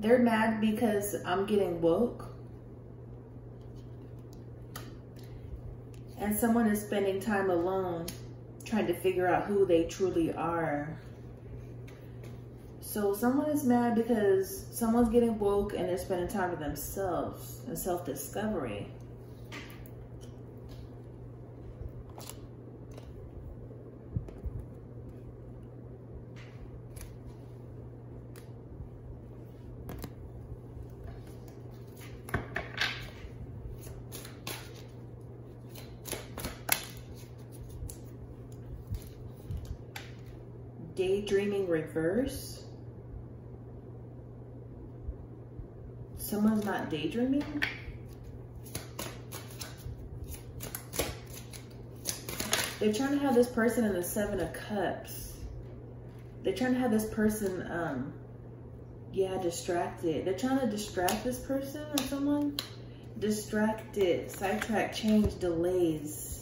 They're mad because I'm getting woke. And someone is spending time alone trying to figure out who they truly are. So someone is mad because someone's getting woke and they're spending time with themselves and self-discovery. Daydreaming reverse. Someone's not daydreaming. They're trying to have this person in the seven of cups. They're trying to have this person, um, yeah, distracted. They're trying to distract this person or someone. Distracted, sidetrack, change, delays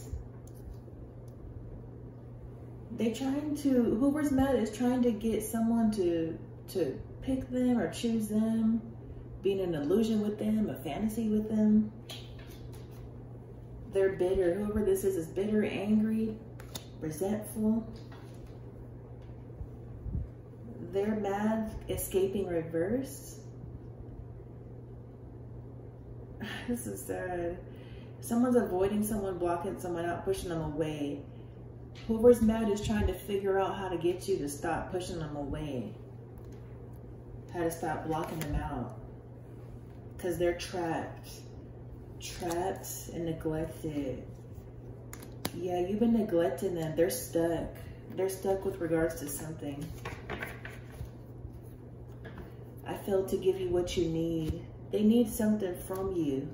they're trying to whoever's mad is trying to get someone to to pick them or choose them being an illusion with them a fantasy with them. They're bitter. Whoever this is is bitter angry resentful. They're mad escaping reverse. This is sad. Someone's avoiding someone blocking someone out pushing them away Whoever's mad is trying to figure out how to get you to stop pushing them away. How to stop blocking them out. Because they're trapped. Trapped and neglected. Yeah, you've been neglecting them. They're stuck. They're stuck with regards to something. I failed to give you what you need. They need something from you.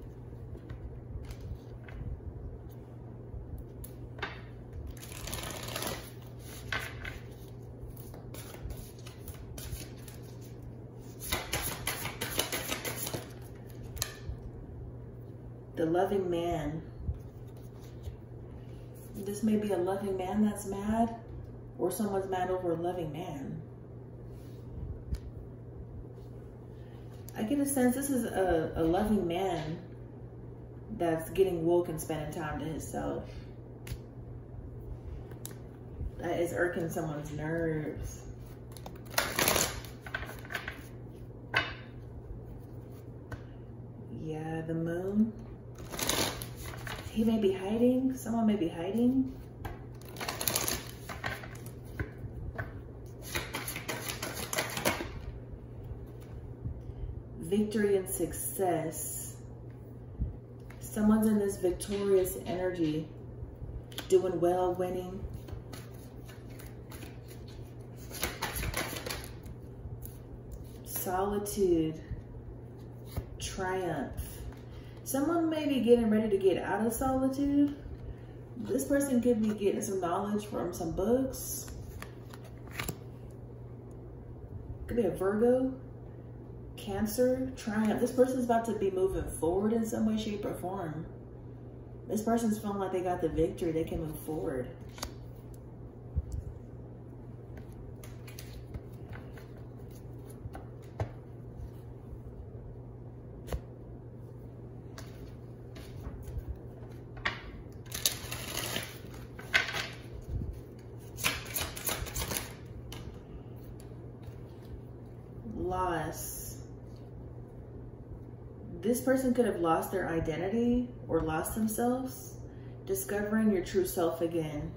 the loving man. This may be a loving man that's mad, or someone's mad over a loving man. I get a sense this is a, a loving man that's getting woke and spending time to himself. That is irking someone's nerves. Yeah, the moon. He may be hiding. Someone may be hiding. Victory and success. Someone's in this victorious energy, doing well, winning. Solitude, triumph. Someone may be getting ready to get out of solitude. This person could be getting some knowledge from some books. Could be a Virgo, Cancer, Triumph. This person's about to be moving forward in some way, shape, or form. This person's feeling like they got the victory. They can move forward. loss. This person could have lost their identity or lost themselves. Discovering your true self again.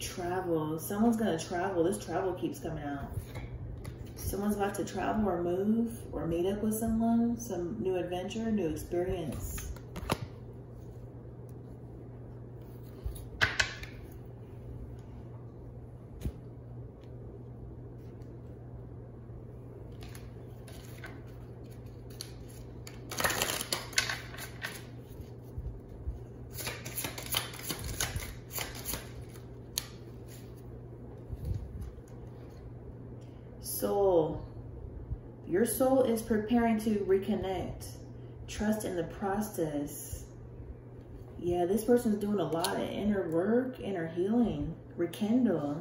Travel. Someone's going to travel. This travel keeps coming out. Someone's about to travel or move or meet up with someone. Some new adventure, new experience. soul. Your soul is preparing to reconnect. Trust in the process. Yeah, this person's doing a lot of inner work, inner healing, rekindle.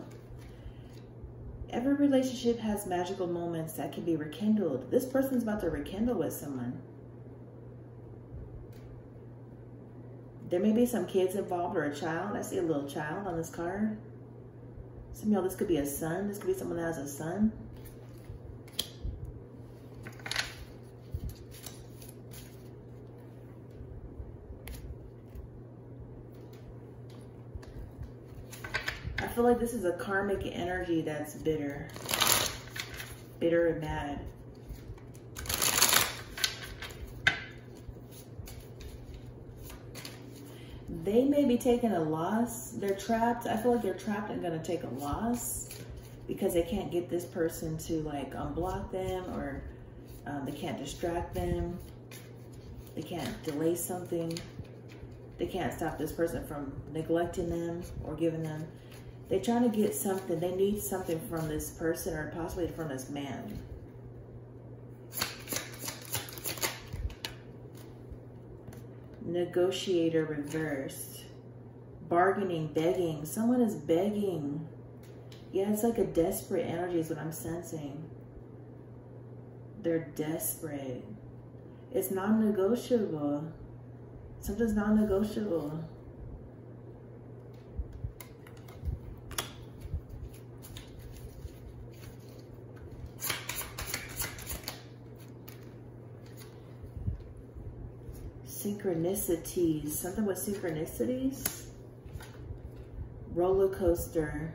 Every relationship has magical moments that can be rekindled. This person's about to rekindle with someone. There may be some kids involved or a child. I see a little child on this card. Some of y'all, this could be a son. This could be someone that has a son. Feel like this is a karmic energy that's bitter. Bitter and mad. they may be taking a loss. They're trapped. I feel like they're trapped and going to take a loss because they can't get this person to like unblock them or um, they can't distract them. They can't delay something. They can't stop this person from neglecting them or giving them. They're trying to get something. They need something from this person or possibly from this man. negotiator reversed, bargaining, begging. Someone is begging. Yeah, it's like a desperate energy is what I'm sensing. They're desperate. It's non-negotiable. Something's non-negotiable. Synchronicities. Something with synchronicities. Roller coaster.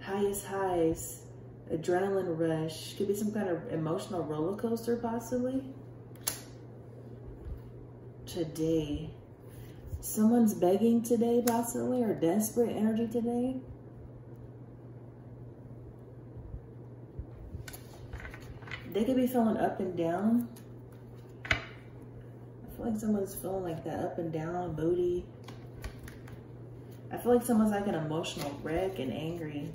Highest highs. Adrenaline rush. Could be some kind of emotional roller coaster possibly. Today. Someone's begging today possibly or desperate energy today. They could be feeling up and down feel like someone's feeling like that up and down, moody. I feel like someone's like an emotional wreck and angry.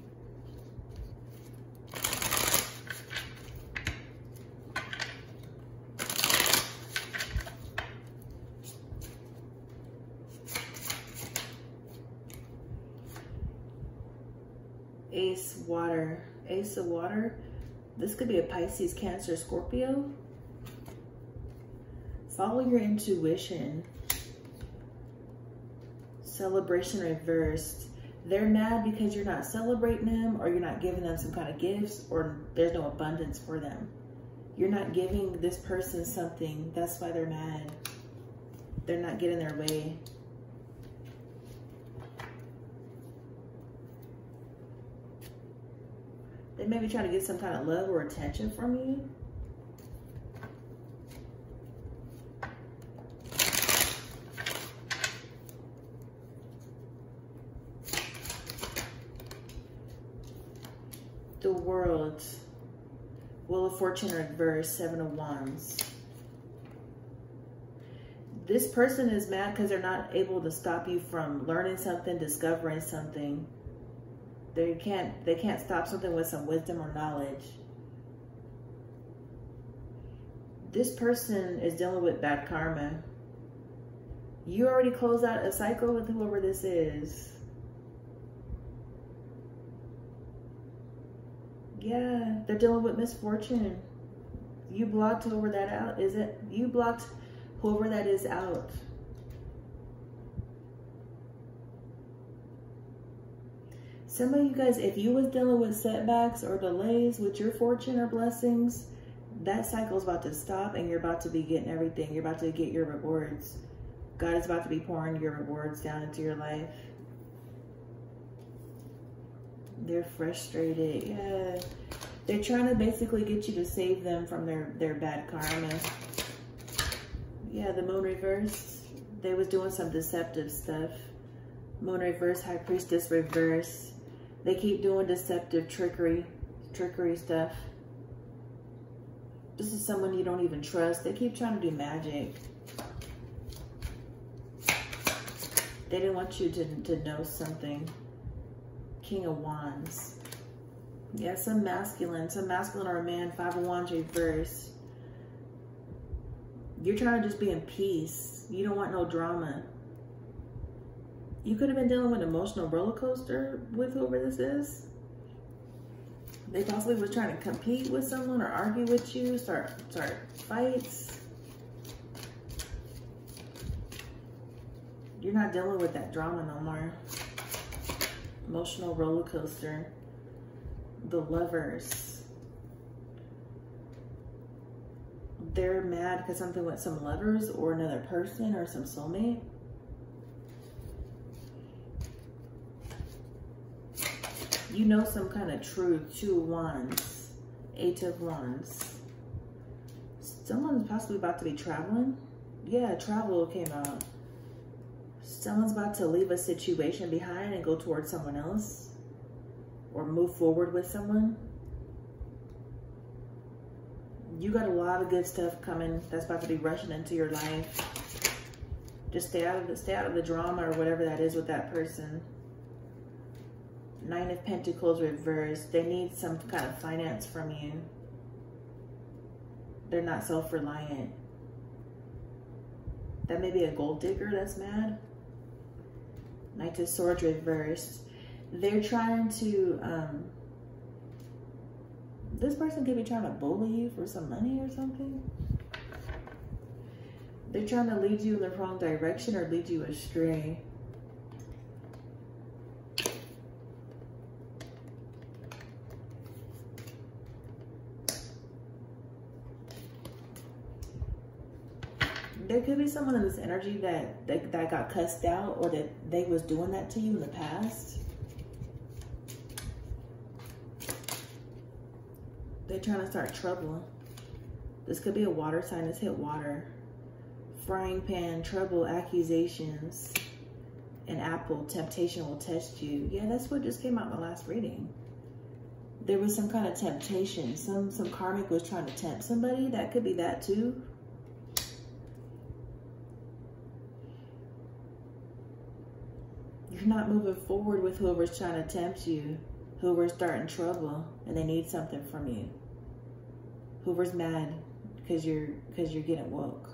Ace water, ace of water. This could be a Pisces, Cancer, Scorpio. Follow your intuition. Celebration reversed. They're mad because you're not celebrating them or you're not giving them some kind of gifts or there's no abundance for them. You're not giving this person something. That's why they're mad. They're not getting their way. They may be trying to get some kind of love or attention from you. the world. Wheel of Fortune reverse, Seven of Wands. This person is mad because they're not able to stop you from learning something, discovering something. They can't, they can't stop something with some wisdom or knowledge. This person is dealing with bad karma. You already closed out a cycle with whoever this is. Yeah, they're dealing with misfortune. You blocked whoever that out. Is it? You blocked whoever that is out. Some of you guys, if you was dealing with setbacks or delays with your fortune or blessings, that cycle is about to stop and you're about to be getting everything. You're about to get your rewards. God is about to be pouring your rewards down into your life. They're frustrated. Yeah. They're trying to basically get you to save them from their, their bad karma. Yeah, the moon reverse. They was doing some deceptive stuff. Moon reverse, high priestess reverse. They keep doing deceptive trickery, trickery stuff. This is someone you don't even trust. They keep trying to do magic. They didn't want you to, to know something. King of Wands. Yes, a masculine. Some masculine or a man. Five of Wands reverse. You're trying to just be in peace. You don't want no drama. You could have been dealing with an emotional roller coaster with whoever this is. They possibly was trying to compete with someone or argue with you, start start fights. You're not dealing with that drama no more. Emotional roller coaster. The lovers. They're mad because something with some lovers or another person or some soulmate. you know some kind of truth. Two of Wands, Eight of Wands. Someone's possibly about to be traveling. Yeah, travel came out. Someone's about to leave a situation behind and go towards someone else. Or move forward with someone. You got a lot of good stuff coming that's about to be rushing into your life. Just stay out of the stay out of the drama or whatever that is with that person. Nine of Pentacles reversed. They need some kind of finance from you. They're not self-reliant. That may be a gold digger that's mad. Knight of Swords reversed. They're trying to, um, this person could be trying to bully you for some money or something. They're trying to lead you in the wrong direction or lead you astray. There could be someone in this energy that, that that got cussed out or that they was doing that to you in the past. They're trying to start trouble. This could be a water sign that's hit water. Frying pan, trouble, accusations. An apple, temptation will test you. Yeah, that's what just came out in the last reading. There was some kind of temptation. Some some karmic was trying to tempt somebody. That could be that too. You're not moving forward with whoever's trying to tempt you, whoever's starting trouble, and they need something from you. Whoever's mad because you're because you're getting woke.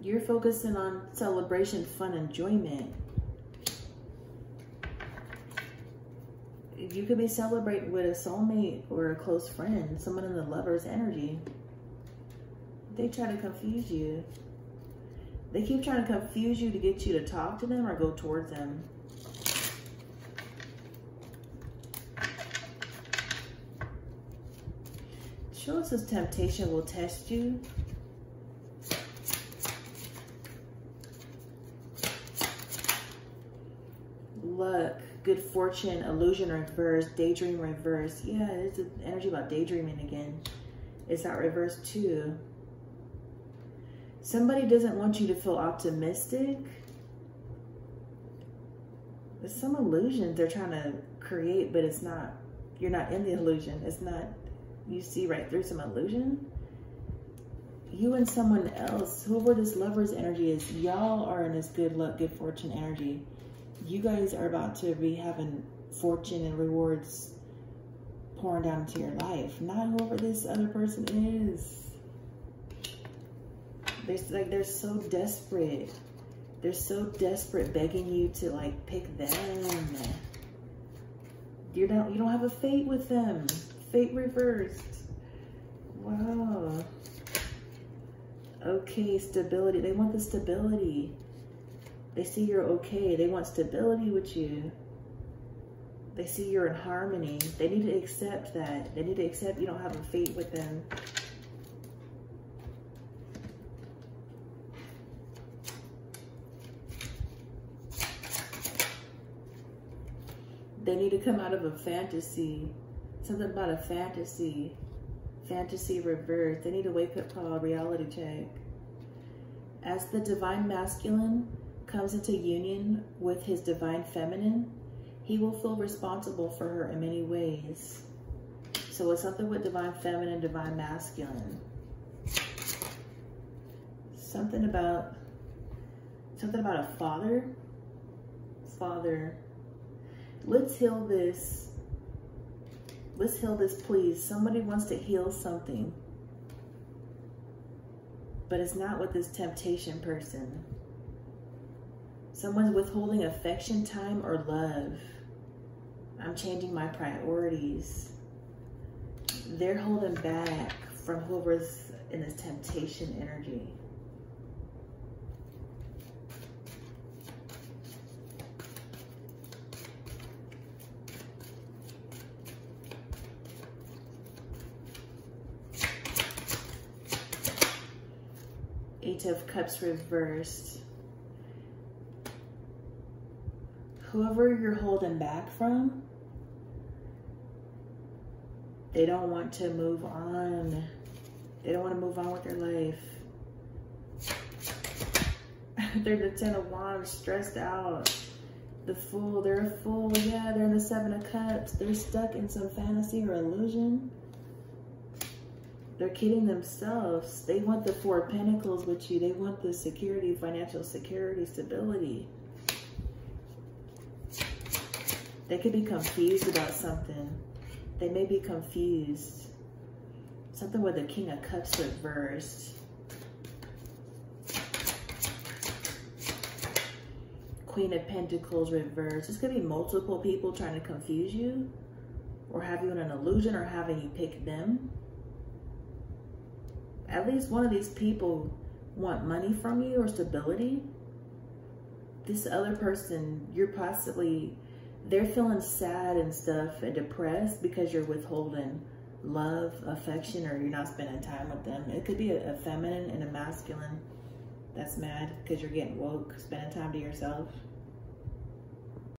You're focusing on celebration, fun, enjoyment. You could be celebrating with a soulmate or a close friend, someone in the lover's energy. They try to confuse you. They keep trying to confuse you to get you to talk to them or go towards them. This temptation will test you. Luck good fortune, illusion reverse, daydream reverse. Yeah, it's an energy about daydreaming again. It's that reverse too. Somebody doesn't want you to feel optimistic. There's some illusion they're trying to create, but it's not, you're not in the illusion. It's not, you see right through some illusion. You and someone else, whoever this lover's energy is, y'all are in this good luck, good fortune energy you guys are about to be having fortune and rewards pouring down into your life, not whoever this other person is. They're like they're so desperate. They're so desperate begging you to like pick them. You don't you don't have a fate with them. Fate reversed. Wow. Okay, stability. They want the stability. They see you're okay. They want stability with you. They see you're in harmony. They need to accept that. They need to accept you don't have a fate with them. They need to come out of a fantasy. Something about a fantasy. Fantasy reverse. They need to wake up call, reality check. As the divine masculine, comes into union with his divine feminine, he will feel responsible for her in many ways. So it's something with divine feminine, divine masculine. Something about something about a father. Father. Let's heal this. Let's heal this, please. Somebody wants to heal something. But it's not with this temptation person. Someone's withholding affection, time, or love. I'm changing my priorities. They're holding back from whoever's in this temptation energy. Eight of Cups reversed. Whoever you're holding back from, they don't want to move on. They don't want to move on with their life. they're the Ten of Wands, stressed out. The Fool, they're a fool. Yeah, they're in the Seven of Cups. They're stuck in some fantasy or illusion. They're kidding themselves. They want the Four of Pentacles with you. They want the security, financial security, stability. They could be confused about something. They may be confused. Something with the King of Cups reversed. Queen of Pentacles reversed. This could be multiple people trying to confuse you or have you in an illusion or having you pick them at least one of these people want money from you or stability. This other person, you're possibly, they're feeling sad and stuff and depressed because you're withholding love, affection, or you're not spending time with them. It could be a, a feminine and a masculine that's mad because you're getting woke, spending time to yourself.